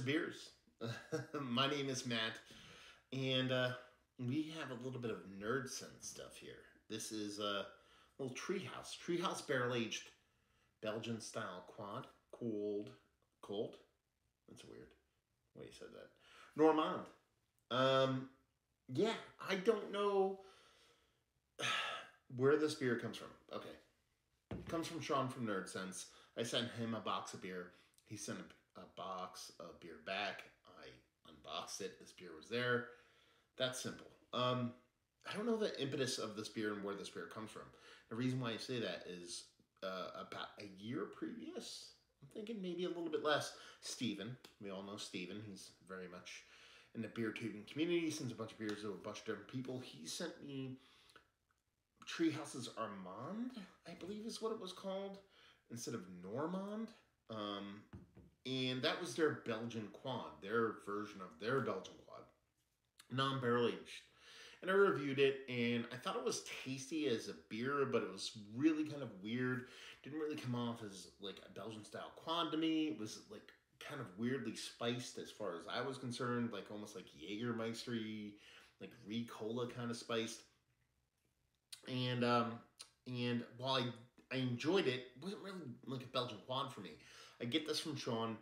Beers. My name is Matt, and uh, we have a little bit of nerd sense stuff here. This is a little treehouse, treehouse barrel aged Belgian style quad, cold, cold. That's weird. Way you said that. Normand. Um, yeah, I don't know where this beer comes from. Okay, it comes from Sean from Nerd Sense. I sent him a box of beer. He sent a, a box of beer back. I unboxed it. This beer was there. That's simple. Um, I don't know the impetus of this beer and where this beer comes from. The reason why I say that is uh, about a year previous. I'm thinking maybe a little bit less. Steven. We all know Steven. He's very much in the beer tubing community. Sends a bunch of beers to a bunch of different people. He sent me Treehouse's Armand, I believe is what it was called, instead of Normand. Um, and that was their Belgian quad, their version of their Belgian quad, non barrel aged. And I reviewed it, and I thought it was tasty as a beer, but it was really kind of weird. Didn't really come off as like a Belgian style quad to me. It was like kind of weirdly spiced as far as I was concerned, like almost like Jägermeister like Ricola kind of spiced. And um, and while I I enjoyed it, it wasn't really like a Belgian quad for me. I get this from Sean,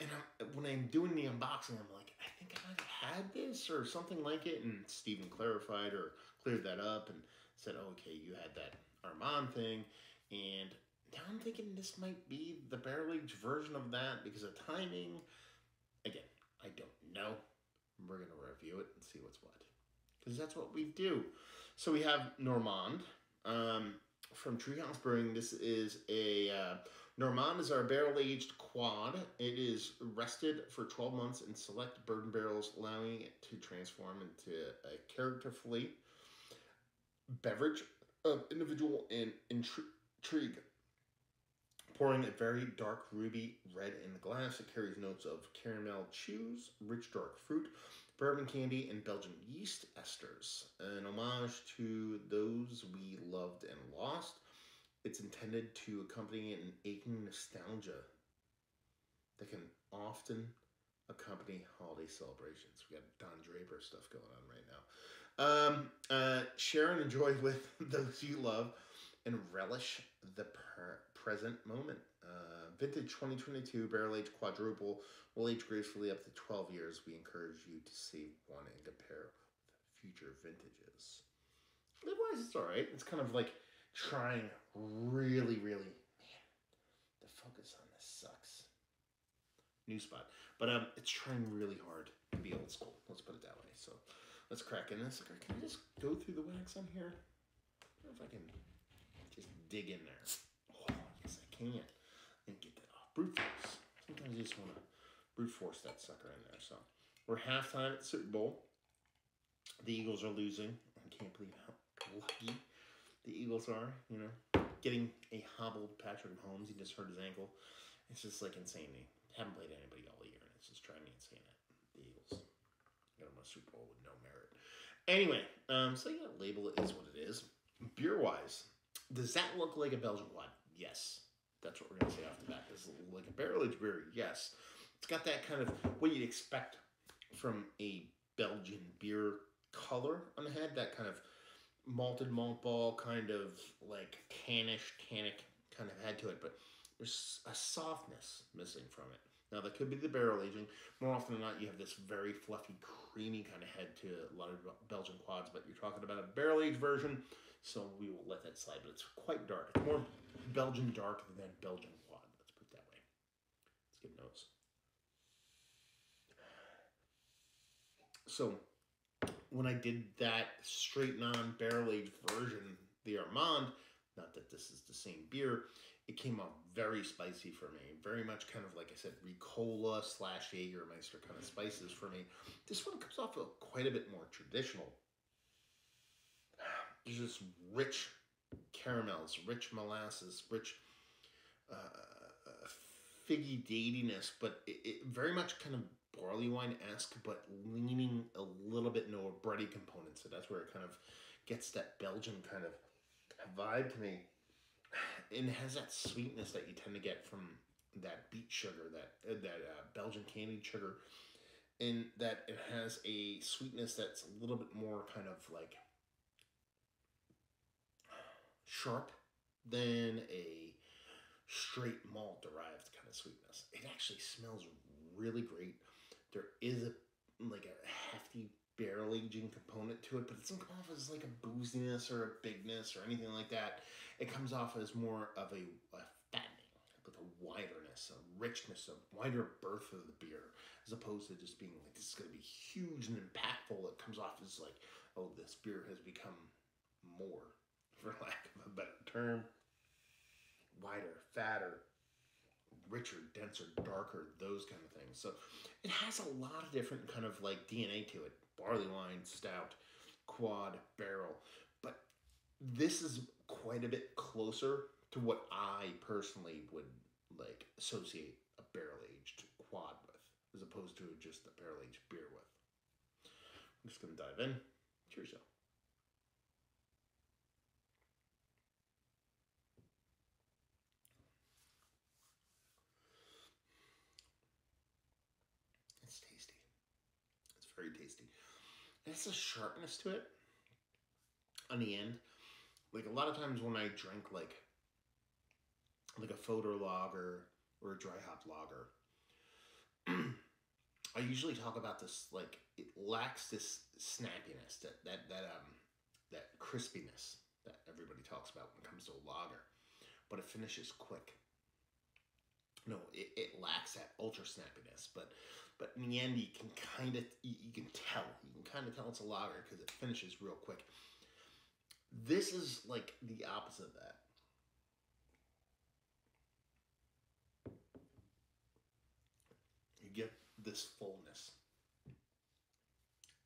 and I, when I'm doing the unboxing, I'm like, I think I might have had this or something like it. And Steven clarified or cleared that up and said, oh, okay, you had that Armand thing. And now I'm thinking this might be the barrel aged version of that because of timing. Again, I don't know. We're going to review it and see what's what. Because that's what we do. So we have Normand um, from Treehouse Brewing. This is a uh, Normand is our barrel aged quad. It is rested for 12 months in select bourbon barrels, allowing it to transform into a characterfully beverage of individual and intrigue. Pouring a very dark ruby red in the glass, it carries notes of caramel chews, rich dark fruit, bourbon candy, and Belgian yeast esters. An homage to those we loved and lost. It's intended to accompany an aching nostalgia that can often accompany holiday celebrations. We got Don Draper stuff going on right now. Um, uh, share and enjoy with those you love and relish the present moment. Uh, vintage 2022 barrel aged quadruple will age gracefully up to 12 years. We encourage you to save one and compare with future vintages. Flavor wise, it's all right. It's kind of like trying really, really, man, the focus on this sucks. New spot. But um, it's trying really hard to be old school. Let's put it that way. So let's crack in this. Can I just go through the wax on here? I if I can dig in there. Oh, yes, I can. And get that off. Brute force. Sometimes you just want to brute force that sucker in there. So we're halftime at the Super Bowl. The Eagles are losing. I can't believe how lucky the Eagles are, you know, getting a hobbled Patrick Mahomes. He just hurt his ankle. It's just like insane. They haven't played anybody all year, and it's just driving me insane. The Eagles got them a Super Bowl with no merit. Anyway, um, so yeah, label it is what it is. Beer wise, does that look like a Belgian quad? Yes. That's what we're gonna say off the bat. Does it like a barrel aged beer? Yes. It's got that kind of what you'd expect from a Belgian beer color on the head. That kind of malted malt ball kind of like tannish, tannic kind of head to it, but there's a softness missing from it. Now that could be the barrel aging. More often than not, you have this very fluffy, creamy kind of head to a lot of Belgian quads, but you're talking about a barrel aged version, so we will let that slide. But it's quite dark. It's more Belgian dark than Belgian quad. Let's put it that way. Let's get notes. So when I did that straight non barrel aged version, the Armand, not that this is the same beer, it came out very spicy for me. Very much kind of like I said, Ricola slash Jägermeister kind of spices for me. This one comes off a, quite a bit more traditional. Just rich caramels, rich molasses, rich uh, figgy datiness, but it, it very much kind of barley wine esque, but leaning a little bit a bready component. So that's where it kind of gets that Belgian kind of vibe to me. And has that sweetness that you tend to get from that beet sugar, that uh, that uh, Belgian candied sugar, and that it has a sweetness that's a little bit more kind of like sharp than a straight malt derived kind of sweetness. It actually smells really great. There is a like a hefty barrel aging component to it, but it doesn't come off as like a booziness or a bigness or anything like that. It comes off as more of a, a fattening, like a widerness, a richness, a wider berth of the beer, as opposed to just being like this is going to be huge and impactful. It comes off as like, oh, this beer has become more, for lack of a better term, wider, fatter, richer, denser, darker, those kind of things. So it has a lot of different kind of like DNA to it. Barley wine, stout, quad, barrel. But this is quite a bit closer to what I personally would like associate a barrel aged quad with, as opposed to just a barrel aged beer with. I'm just gonna dive in. Cheers, y'all. It's tasty. It's very tasty. It a sharpness to it on the end. Like a lot of times when I drink like like a foeder lager or a dry hop lager, I usually talk about this like it lacks this snappiness, that that that um that crispiness that everybody talks about when it comes to a lager, but it finishes quick. No, it, it lacks that ultra snappiness, but but in the end, you can kind of you, you can tell you can kind of tell it's a lager because it finishes real quick. This is like the opposite of that. You get this fullness.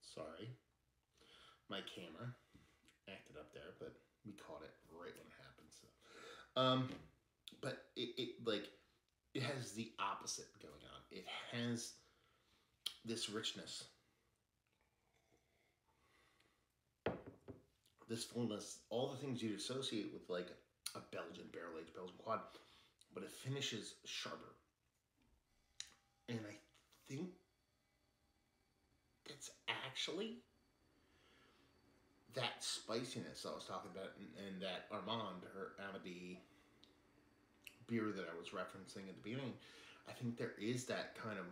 Sorry, my camera acted up there, but we caught it right when it happened. So, um, but it, it like it has the opposite going on. It has this richness, this fullness, all the things you'd associate with like a Belgian barrel aged Belgian quad, but it finishes sharper. And I think it's actually that spiciness I was talking about, and, and that Armand or Amity beer that I was referencing at the beginning. I think there is that kind of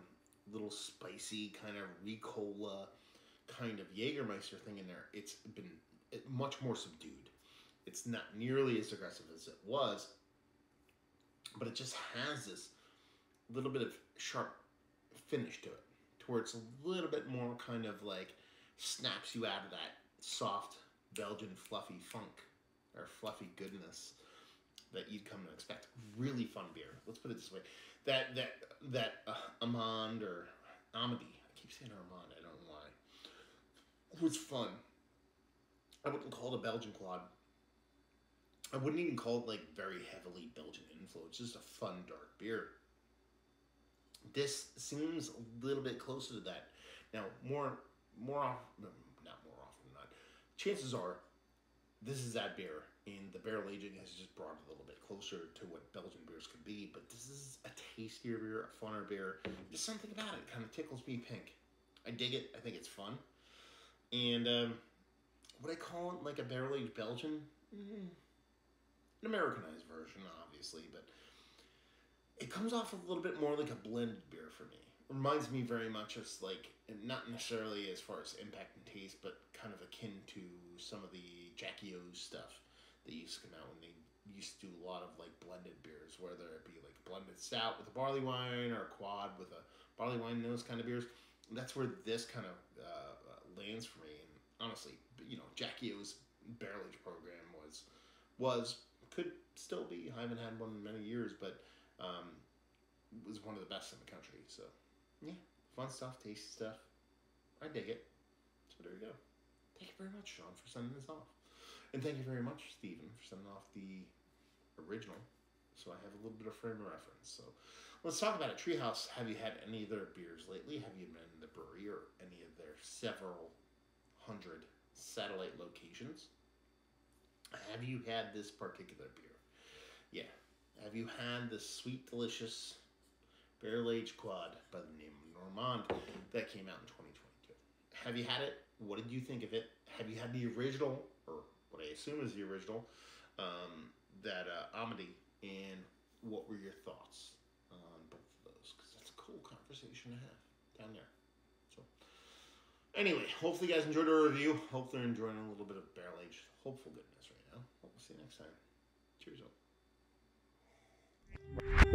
little spicy kind of Ricola kind of Jägermeister thing in there. It's been much more subdued. It's not nearly as aggressive as it was, but it just has this little bit of sharp finish to it, to where it's a little bit more kind of like snaps you out of that soft Belgian fluffy funk or fluffy goodness that you'd come to expect. Really fun beer. Let's put it this way: that that that uh, Amand or Amity, I keep saying Armand. I don't know why. Was fun. I wouldn't call it a Belgian quad. I wouldn't even call it like very heavily Belgian influence. Just a fun dark beer. This seems a little bit closer to that. Now, more more often, not more often than not, chances are this is that beer and the barrel aging has just brought it a little bit closer to what Belgian beers could be. But this is a tastier beer, a funner beer. Just something about it kind of tickles me pink. I dig it. I think it's fun. And um, would I call it like a barrel aged Belgian? Mm-hmm. An Americanized version, obviously, but it comes off a little bit more like a blended beer for me. Reminds me very much of like not necessarily as far as impact and taste, but kind of akin to some of the Jackie O's stuff that used to come out when they used to do a lot of like blended beers, whether it be like blended stout with a barley wine or a quad with a barley wine, those kind of beers. That's where this kind of uh, lands for me. And honestly, you know, Jackie O's barrel program was was could still be. I haven't had one in many years, but um, was one of the best in the country. So yeah, fun stuff, tasty stuff. I dig it. So there you go. Thank you very much, Sean, for sending this off. And thank you very much, Stephen, for sending off the original. So I have a little bit of frame of reference. So let's talk about it. Treehouse, have you had any of their beers lately? Have you been in the brewery or any of their several hundred satellite locations? Have you had this particular beer? Yeah. Have you had this sweet, delicious barrel aged quad by the name of Normand that came out in 2022. Have you had it? What did you think of it? Have you had the original, or what I assume is the original, um, that uh, Amity, and what were your thoughts on both of those? Because that's a cool conversation to have down there. So, anyway, hopefully you guys enjoyed our review. Hope they're enjoying a little bit of barrel aged hopeful goodness right now. We'll see you next time. Cheers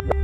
up.